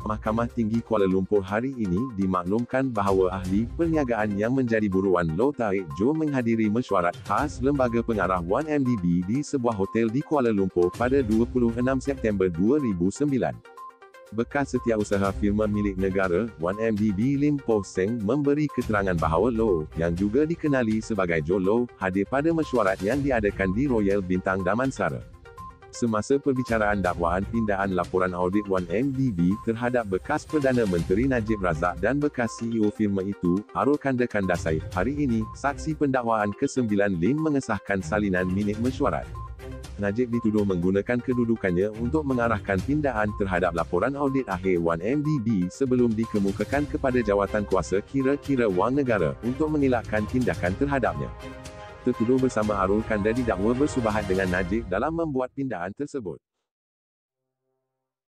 Mahkamah Tinggi Kuala Lumpur hari ini dimaklumkan bahawa ahli perniagaan yang menjadi buruan Low Tarik Jo menghadiri mesyuarat khas Lembaga Pengarah 1MDB di sebuah hotel di Kuala Lumpur pada 26 September 2009. Bekas setiausaha firma milik negara, 1MDB Lim Poh Seng memberi keterangan bahawa Low, yang juga dikenali sebagai Jo Low, hadir pada mesyuarat yang diadakan di Royal Bintang Damansara. Semasa perbicaraan dakwaan pindaan laporan audit 1MDB terhadap bekas Perdana Menteri Najib Razak dan bekas CEO firma itu, Arul Kanda Kandasai, hari ini, saksi pendakwaan ke-9 Lim mengesahkan salinan minit mesyuarat. Najib dituduh menggunakan kedudukannya untuk mengarahkan pindaan terhadap laporan audit akhir 1MDB sebelum dikemukakan kepada jawatan kuasa kira-kira wang negara untuk mengelakkan tindakan terhadapnya tertuduh bersama Arul Kanda didakwa bersubahat dengan Najib dalam membuat pindaan tersebut.